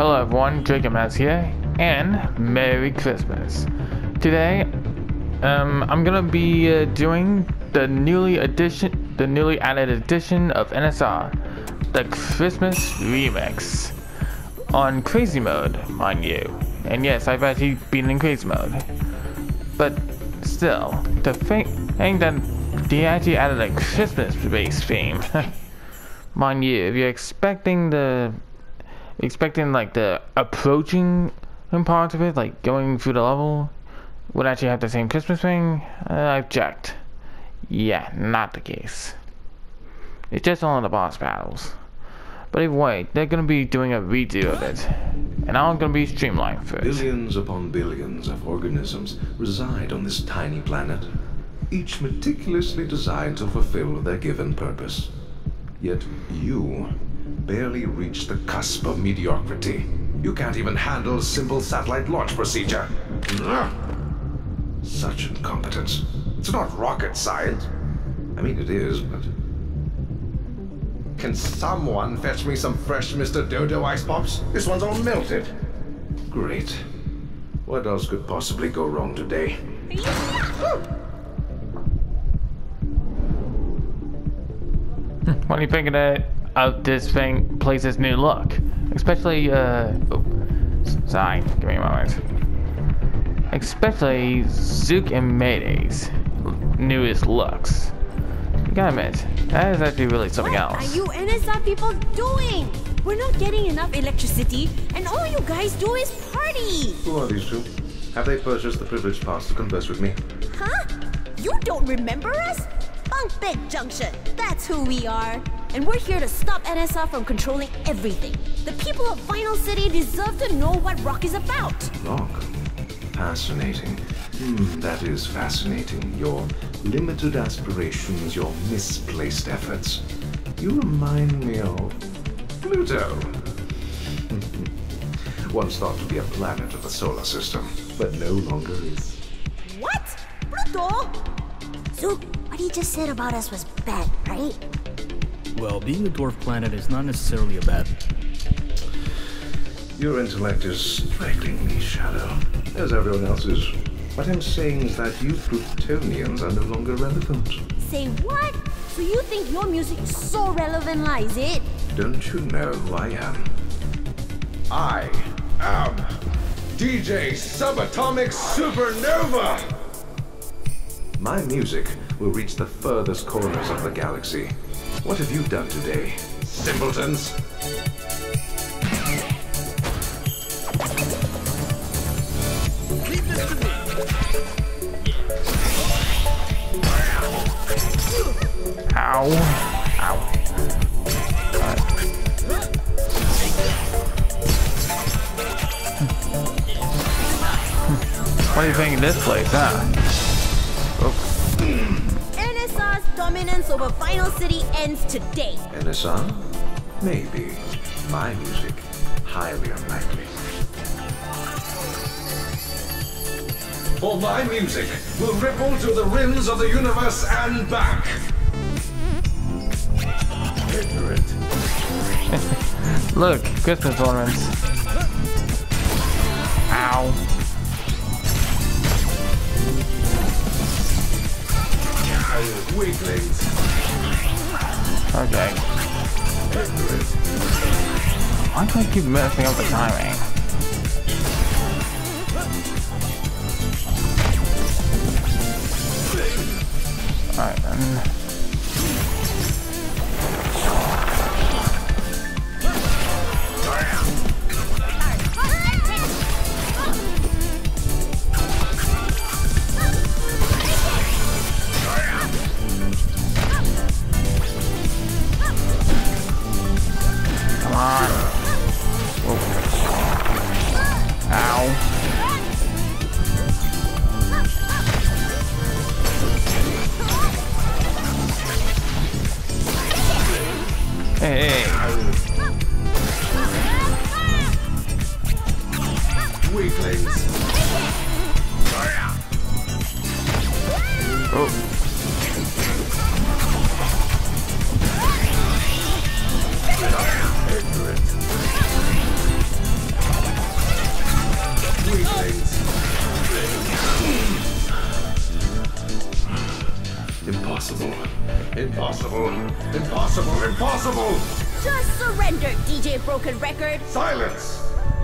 Hello everyone, Drako Mask here, and Merry Christmas. Today, um, I'm gonna be uh, doing the newly edition, the newly added edition of NSR, the Christmas remix, on Crazy Mode, mind you. And yes, I've actually been in Crazy Mode, but still, the thing, thing that they actually added a Christmas-based theme. mind you, if you're expecting the expecting like the approaching part of it, like going through the level, would actually have the same Christmas ring. uh, I've checked. Yeah, not the case. It's just all in the boss battles. But anyway, they're gonna be doing a redo of it. And I'm gonna be streamlined first. Billions upon billions of organisms reside on this tiny planet, each meticulously designed to fulfill their given purpose. Yet you barely reach the cusp of mediocrity. You can't even handle simple satellite launch procedure. Such incompetence. It's not rocket science. I mean, it is, but. Can someone fetch me some fresh Mr. Dodo ice pops? This one's all melted. Great. What else could possibly go wrong today? What are you thinking of that? Of this thing place's new look, especially uh, oh, sorry, give me a moment. Especially Zook and Mayday's newest looks. You gotta admit, that is actually really something what else. are you NSR people doing? We're not getting enough electricity, and all you guys do is party. Who are these two? Have they purchased the privilege pass to converse with me? Huh? You don't remember us? Bunk Bed Junction. That's who we are. And we're here to stop NSR from controlling everything. The people of Vinyl City deserve to know what rock is about. Rock. Fascinating. Hmm, that is fascinating. Your limited aspirations, your misplaced efforts. You remind me of Pluto. Once thought to be a planet of the solar system, but no longer is. What? Pluto? Zook, what he just said about us was bad, right? Well, being a dwarf planet is not necessarily a bad. Your intellect is strikingly shallow, as everyone else's. What I'm saying is that you Plutonians are no longer relevant. Say what? So you think your music is so relevant, lah, is it? Don't you know who I am? I am DJ Subatomic Supernova! My music will reach the furthest corners of the galaxy. What have you done today, simpletons? Ow. Ow. What do you think of this place, huh? Dominance over Vinyl City ends today. NSR? Maybe. My music? Highly unlikely. For my music will ripple to the rims of the universe and back. Ignorant. Look, Christmas ornaments. Weaklings. Okay. Why do I keep messing up the timing? Alright then.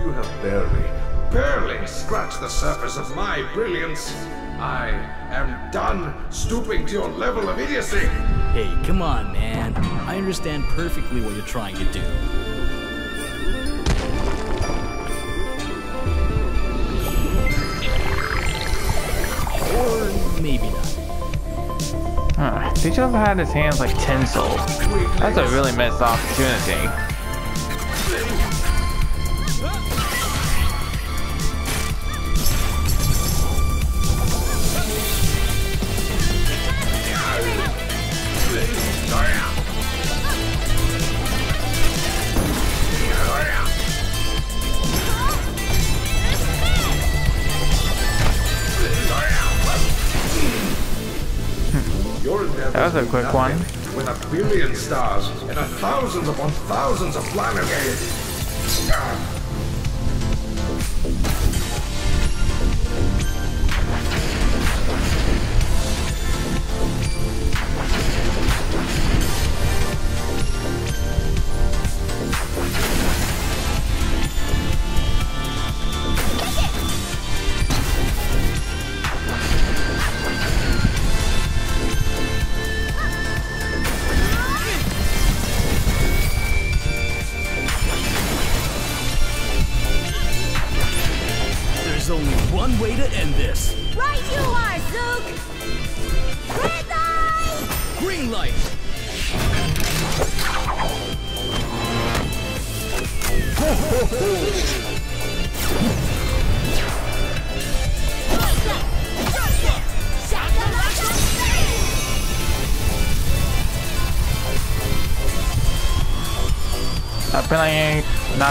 You have barely, barely scratched the surface of my brilliance. I am done stooping to your level of idiocy. Hey, come on, man. I understand perfectly what you're trying to do. Or maybe not. Huh. He should have had his hands like tinsel. That's a really missed opportunity. A quick nothing one. When a billion stars and a thousands upon thousands of planets.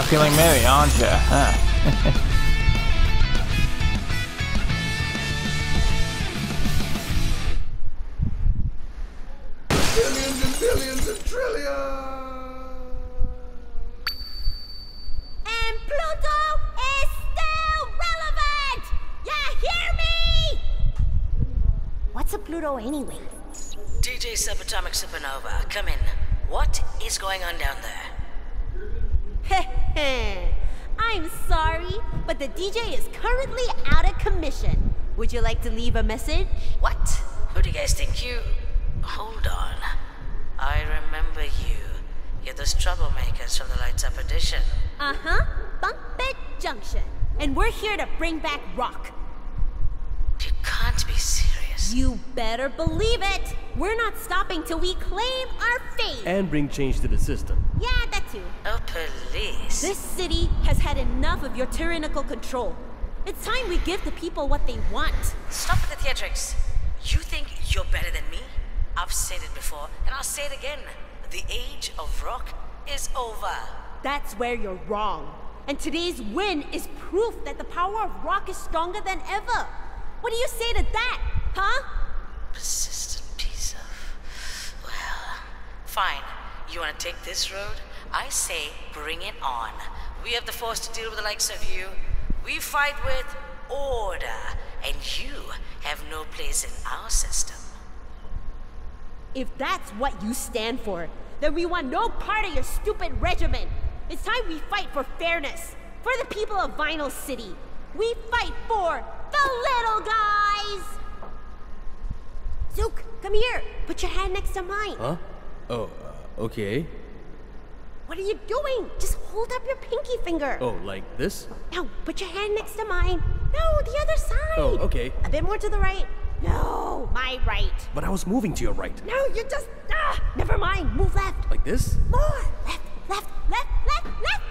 Feeling merry, aren't you? Huh. Billions DJ is currently out of commission. Would you like to leave a message? What? Who do you guys think you. Hold on. I remember you. You're those troublemakers from the Lights Up edition. Uh huh. Bunk Bed Junction. And we're here to bring back rock. You can't be serious. You better believe it. We're not stopping till we claim our fame. And bring change to the system. yeah, that too. Oh, police. This city has had enough of your tyrannical control. It's time we give the people what they want. Stop with the theatrics. You think you're better than me? I've said it before, and I'll say it again. The age of rock is over. That's where you're wrong. And today's win is proof that the power of rock is stronger than ever. What do you say to that, huh? Persistent piece of. Well, fine. You want to take this road? I say bring it on. We have the force to deal with the likes of you. We fight with order, and you have no place in our system. If that's what you stand for, then we want no part of your stupid regimen. It's time we fight for fairness, for the people of Vinyl City. We fight for the little guys! Zook, come here. Put your hand next to mine. Huh? Oh, uh, okay. What are you doing? Just hold up your pinky finger. Oh, like this? Now, put your hand next to mine. No, the other side. Oh, okay. A bit more to the right. No, my right. But I was moving to your right. No, you just. Ah, never mind. Move left. Like this? More. Left, left, left, left, left.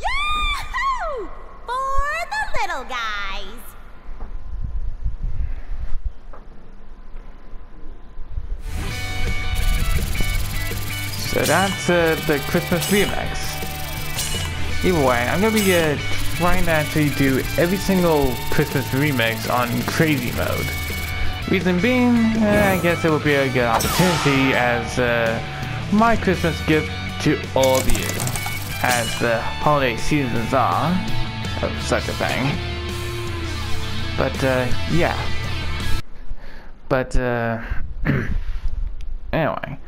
Yahoo! For the little guys. So that's uh, the Christmas remix. Either way, I'm gonna be uh, trying to actually do every single Christmas remix on crazy mode. Reason being, uh, I guess it would be a good opportunity as uh, my Christmas gift to all of you, as the holiday seasons are, of such a thing. But uh, yeah. But uh, anyway.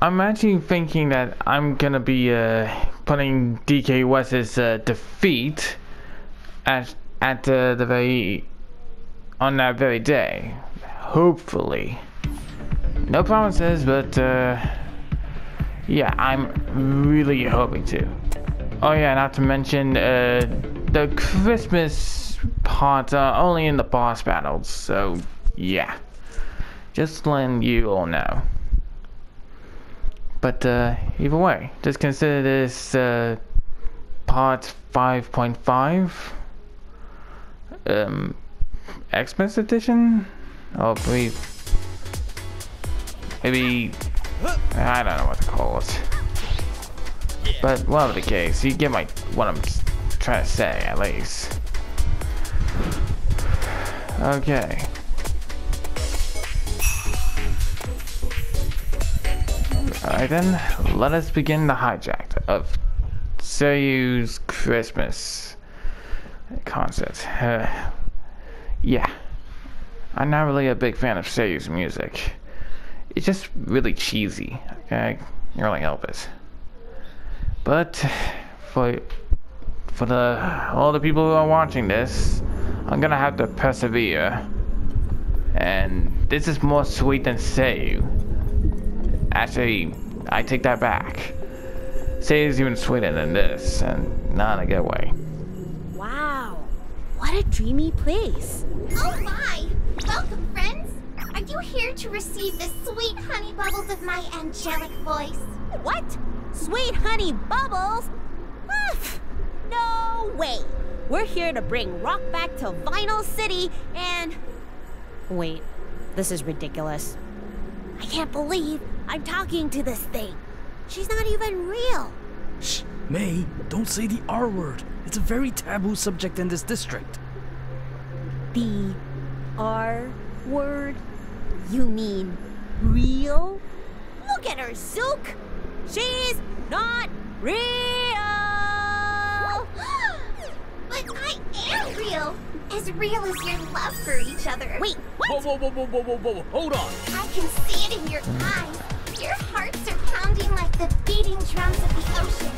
I'm actually thinking that I'm gonna be uh, putting DK West's uh, defeat at at uh, the very on that very day. Hopefully, no promises, but uh, yeah, I'm really hoping to. Oh yeah, not to mention uh, the Christmas part only in the boss battles. So yeah, just letting you all know. But uh, either way, just consider this uh, part 5.5 um, Xmas edition, or maybe, maybe I don't know what to call it. But whatever the case, you get my what I'm trying to say at least. Okay. Alright then, let us begin the hijack of Sayu's Christmas concert. Uh, yeah, I'm not really a big fan of Sayu's music. It's just really cheesy, okay? You really help. But for for the all the people who are watching this, I'm gonna have to persevere. And this is more sweet than Sayu. Actually, I take that back. Sayu's even sweeter than this, and not in a good way. Wow, what a dreamy place. Oh my! Welcome, friends! Are you here to receive the sweet honey bubbles of my angelic voice? What? Sweet honey bubbles? No way. We're here to bring rock back to Vinyl City and. Wait, this is ridiculous. I can't believe I'm talking to this thing. She's not even real. Shh, May, don't say the R word. It's a very taboo subject in this district. The R word? You mean real? Look at her, Zook! She's not real! but I am real! As real as your love for each other. Wait, what? Whoa, whoa, whoa, whoa, whoa, whoa, whoa, hold on. I can see it in your eyes. Your hearts are pounding like the beating drums of the ocean.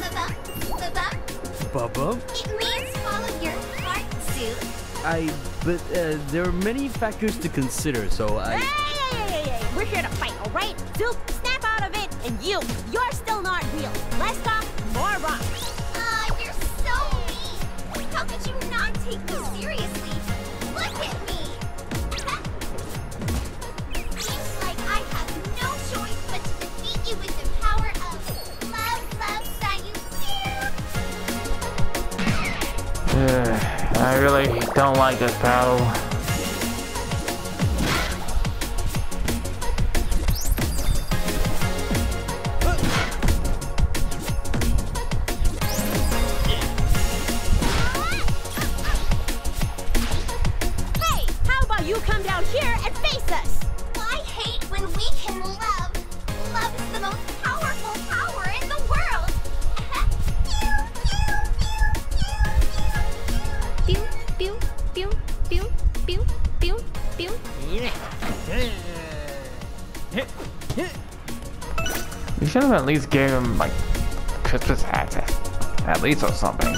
Ba-bum, ba-bum. Bubba? It means follow your heart, Zook. I. But uh, there are many factors to consider, so I. hey, hey, hey, hey, We're here to fight, alright? Zook, snap out of it, and you, you're still not real. Less talk, more rock. Aw, you're so mean. How could you not take me seriously? I really don't like this battle. At least gave him like Christmas hats, at- at least or something.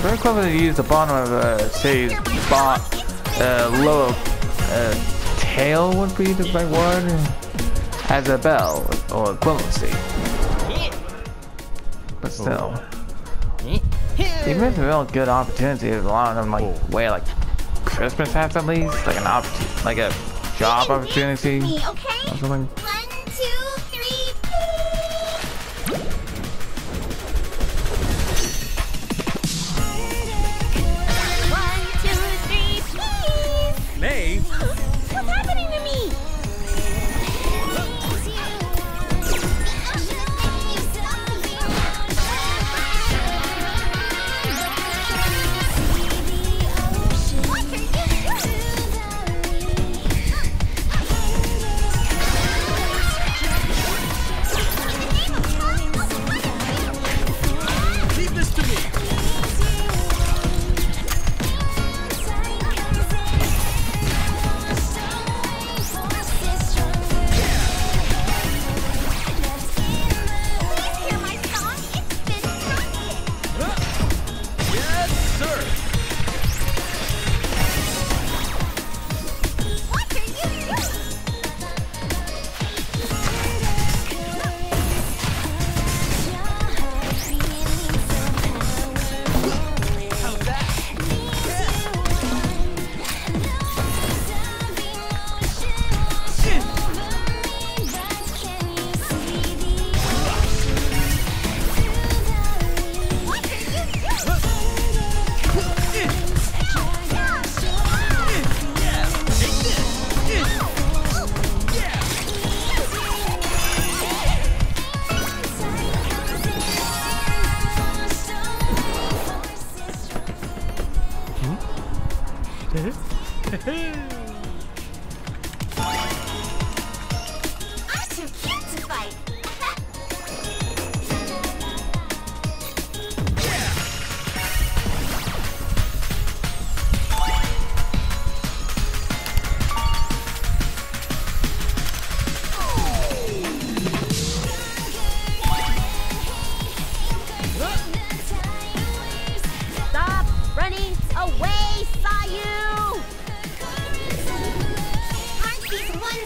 Very clever to use the bottom of uh, say bot uh, lower uh, tail would be the right word as a bell or equivalency. But still, he missed a real good opportunity A lot of them like wear like Christmas hats at least, like an op, like a job opportunity or something.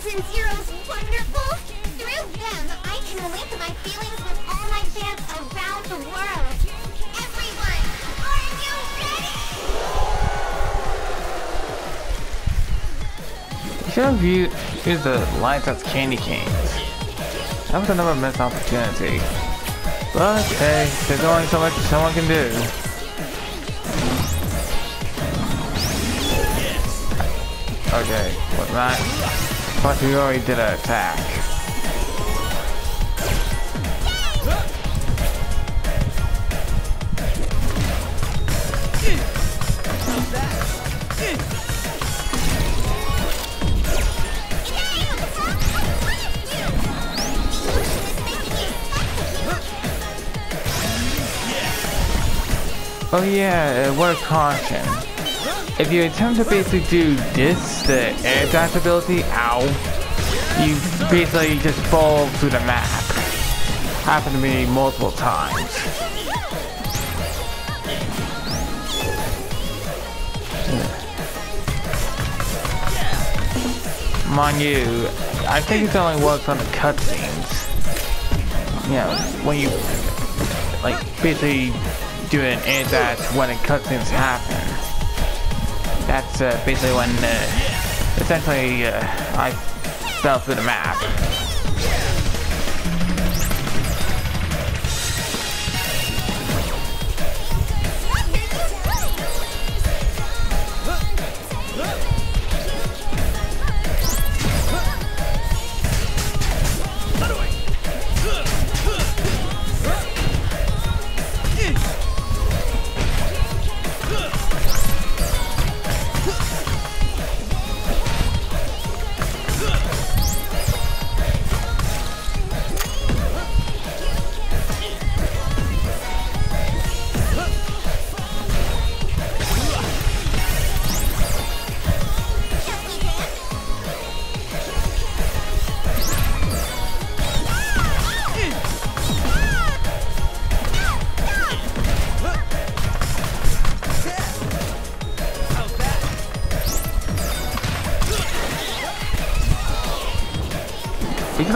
Ones and zeros wonderful? Through them, I can link my feelings with all my fans around the world. Everyone, are you ready? You should have used, used the lights as candy canes. That was another missed opportunity. But hey, there's only so much someone can do. Okay, what that? But we already did an attack. Oh yeah, uh, word of caution. If you attempt to basically do this, the air dash ability, ow, you basically just fall through the map. Happened to me multiple times. Mind you, I think it only works on the cutscenes. You know, when you, like, basically do an air dash when the cutscenes happen. That's uh, basically when, uh, essentially, uh, I fell through the map.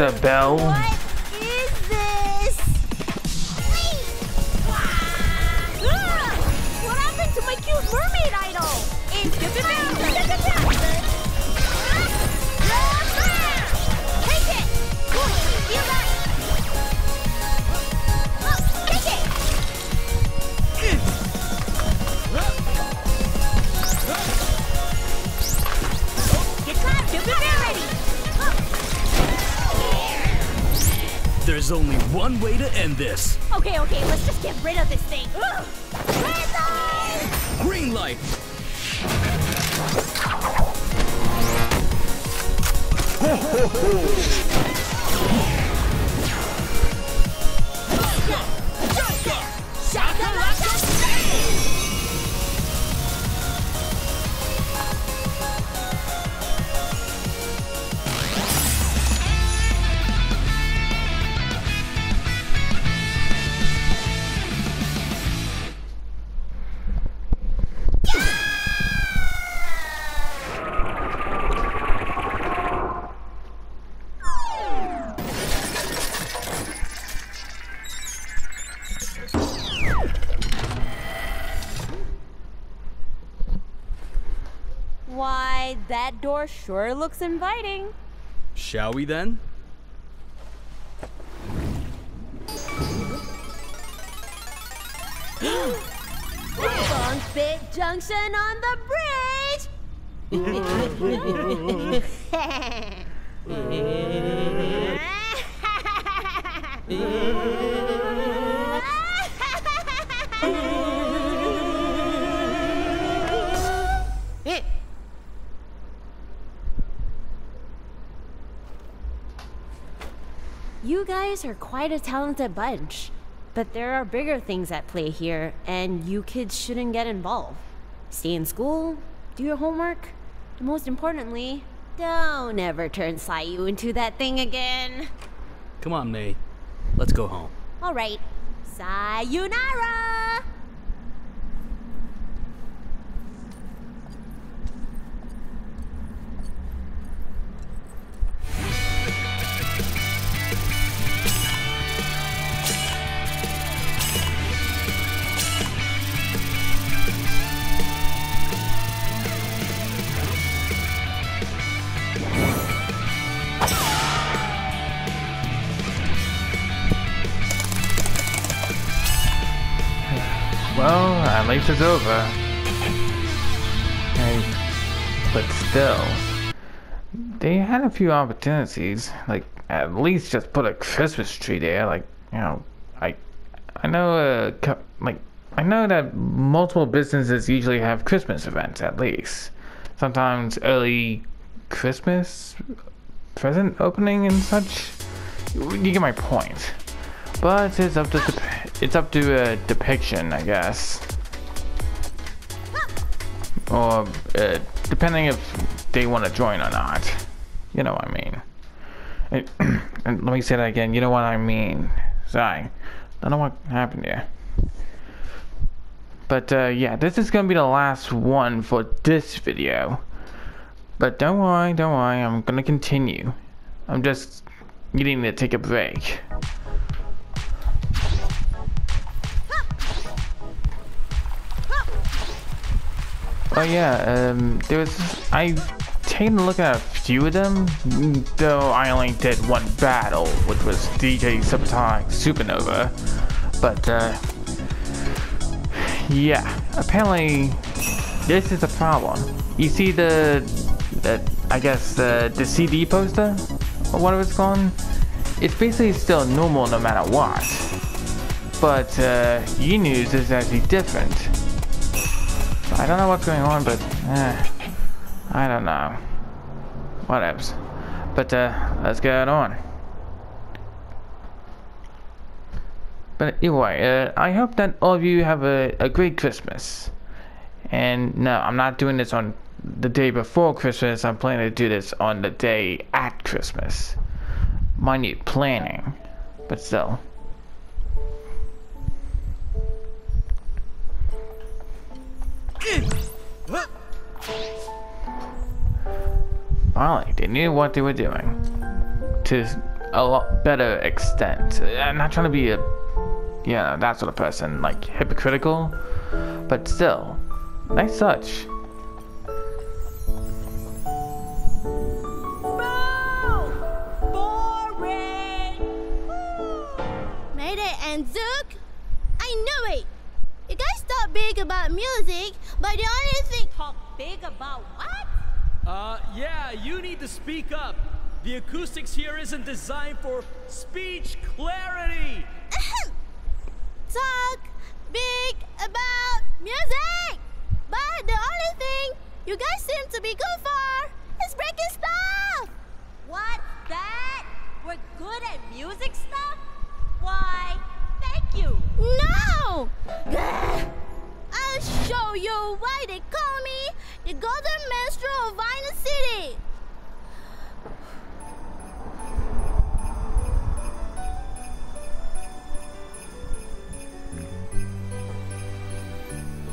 A bell. That door sure looks inviting. Shall we then? Guys are quite a talented bunch. But there are bigger things at play here, and you kids shouldn't get involved. Stay in school, do your homework, and most importantly, don't ever turn Sayu into that thing again. Come on, May. Let's go home. Alright, sayonara! It's over. But still, they had a few opportunities. Like, at least just put a Christmas tree there. Like, you know, I, I know, uh, co- like, I know that multiple businesses usually have Christmas events at least. Sometimes early Christmas present opening and such. You get my point. But it's up to it's up to a depiction, I guess, or uh, depending if they want to join or not. You know what I mean. And, let me say that again. You know what I mean. Sorry, don't know what happened here. But uh, yeah, this is gonna be the last one for this video. But don't worry, don't worry. I'm gonna continue. I'm just needing to take a break. Oh yeah, um, there was, I've taken a look at a few of them, though I only did one battle, which was DJ Subatomic Supernova, but, uh, yeah, apparently, this is a problem. You see the, the I guess, the, the CD poster, or whatever it was called? It's basically still normal no matter what, but, uh, E-News is actually different. I don't know what's going on, but eh, I don't know. Whatevs. But uh, let's get on. But anyway, uh, I hope that all of you have a, a great Christmas. And no, I'm not doing this on the day before Christmas. I'm planning to do this on the day at Christmas. You, planning. But still. Finally, they knew what they were doing. to a lot better extent. I'm not trying to be a, you know, that sort of person, like hypocritical, but still, nice touch. Mayday and Zook? I knew it! You guys talk big about music, but the only thing. Talk big about what? Uh, yeah, you need to speak up. The acoustics here isn't designed for speech clarity. talk big about music! But the only thing you guys seem to be good for is breaking stuff! What? That? We're good at music stuff? Why, thank you! No! I'll show you why they call me the Golden Minstrel of Vinyl City!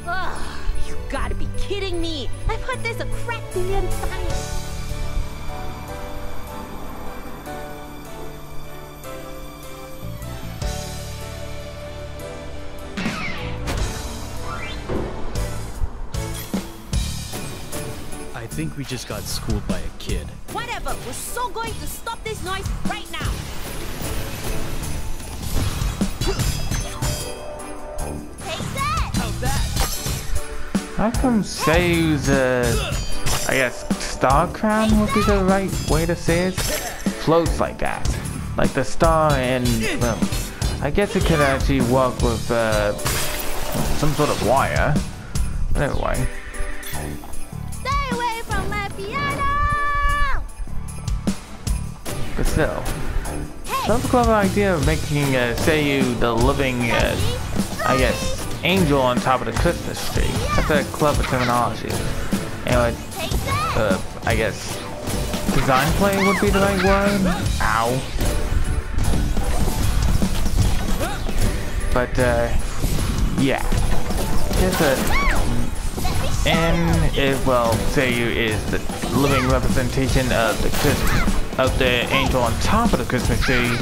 Ugh, you gotta be kidding me! I've heard this a crack billion times! I we just got schooled by a kid. Whatever, we're so going to stop this noise right now! Take that! How's that? How come Sayu's, uh, I guess, star crown would be the right way to say it? Floats like that. Like the star and, well, I guess it could actually work with, uh, some sort of wire. But anyway. That's a clever idea of making uh, Sayu the living, uh, I guess, angel on top of the Christmas tree. That's a clever terminology. Anyway, uh, I guess, design play would be the right word? Ow. But, uh, yeah. Just a and well Sayu is the living representation of the Christ of the angel on top of the Christmas tree.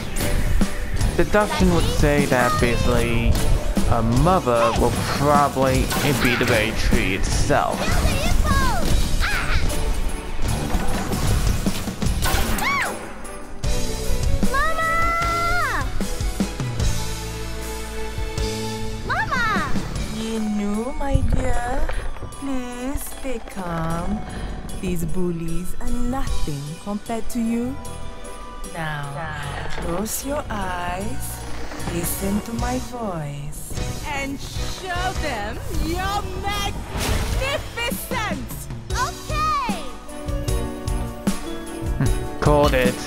Deduction would say that basically a mother will probably be the very tree itself. You my dear. Please stay calm. These bullies are nothing compared to you. Now, close your eyes, listen to my voice, and show them your magnificence! Okay! Hmm. Called it.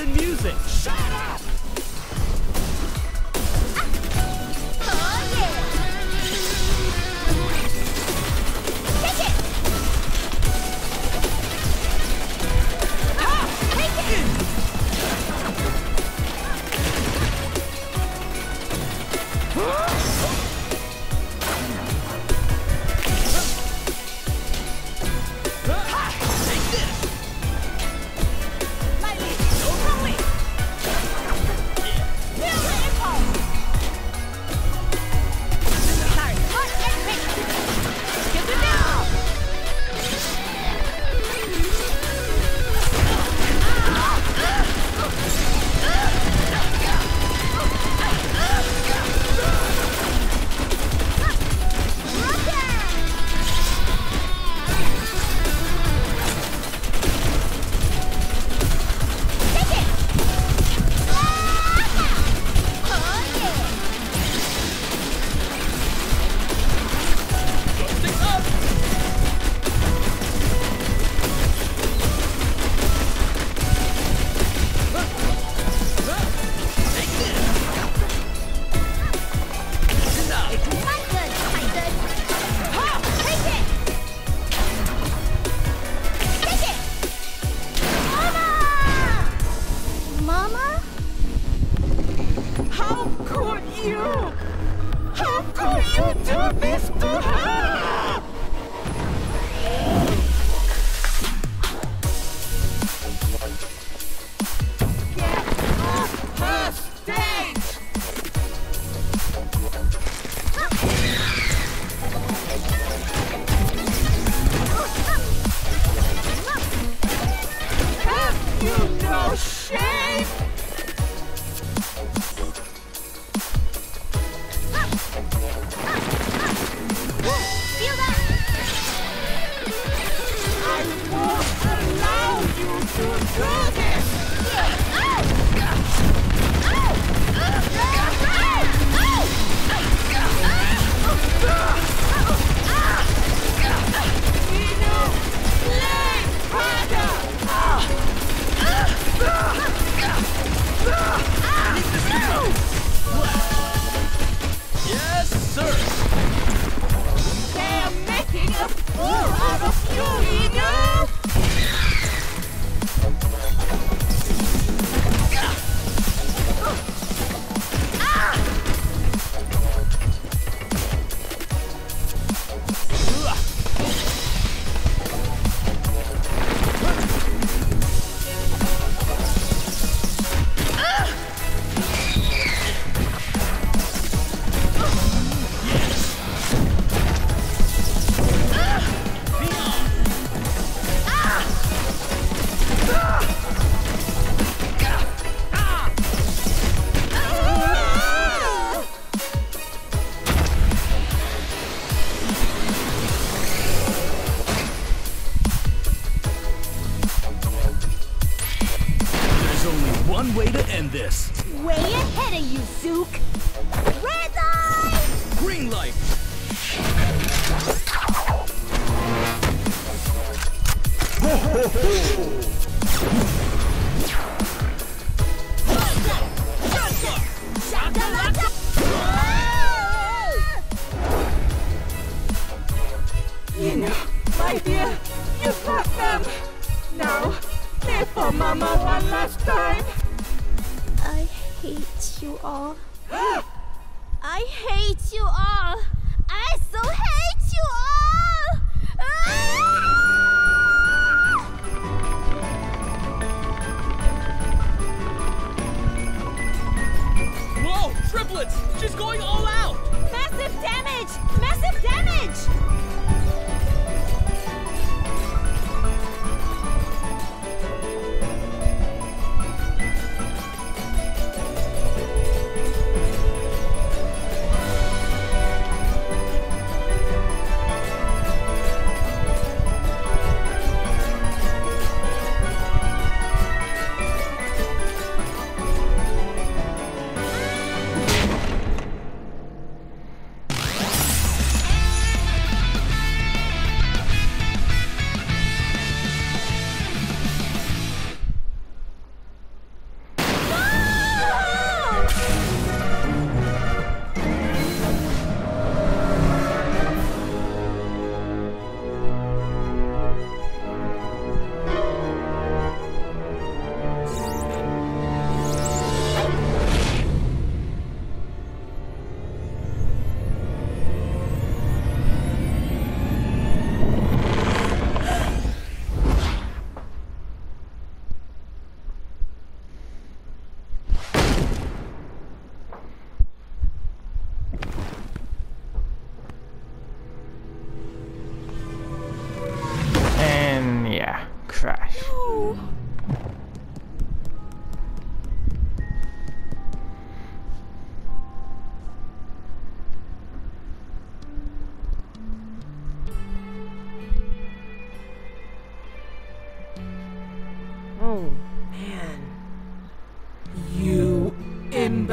And music.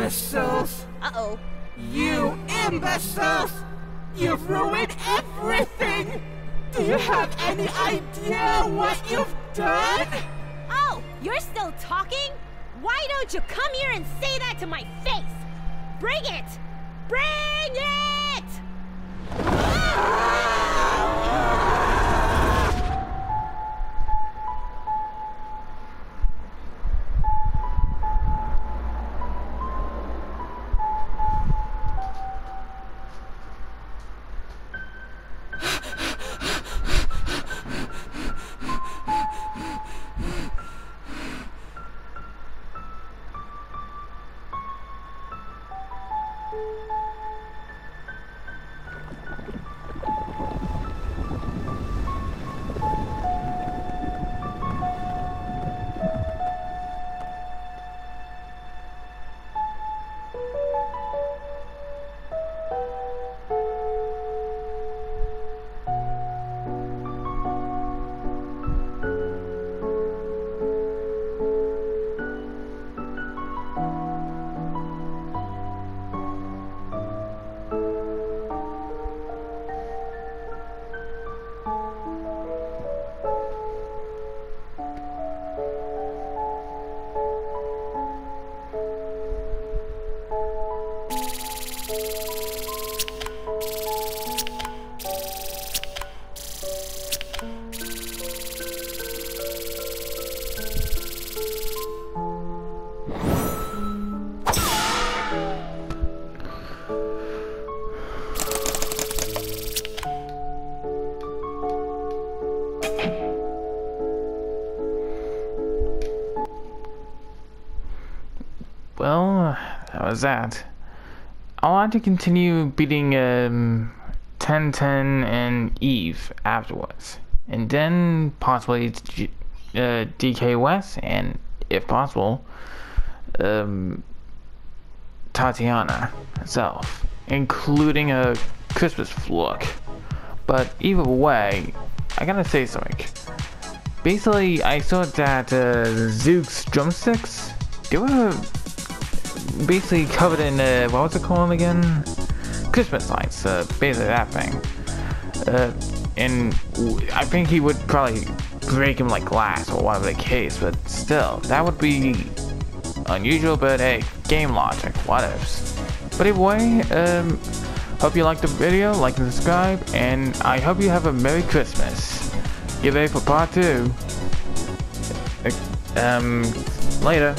Imbeciles! Uh-oh. You imbeciles! You've ruined everything! Do you have any idea what you've done? Oh, you're still talking? Why don't you come here and say that to my face? Bring it! Bring it! Was that. I want to continue beating um, 1010 and Eve afterwards. And then possibly uh, DK West and, if possible, um, Tatiana herself, including a Christmas look. But either way, I gotta say something. Basically, I saw that uh, Zuke's drumsticks, they were basically covered in, uh, what was it called again? Christmas lights, uh, basically that thing. Uh, and I think he would probably break him like glass or whatever the case, but still, that would be unusual, but hey, game logic, what ifs. But anyway, um, hope you liked the video, like and subscribe, and I hope you have a Merry Christmas. Get ready for part two. Um, later.